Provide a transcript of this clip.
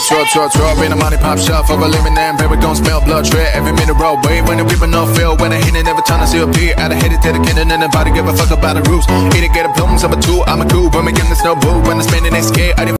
tour, tour, tour, tour. In a money pop shop for a living baby gon' smell blood tread every minute roll. Wait when the people no feel when I hit it, every time. I see a beat. Out of hit it, dedicated, and nobody give a fuck about the rules. Eat it, get a plums, I'm a two, I'm a cool, but get this no boo. When I'm spending, they scared. I didn't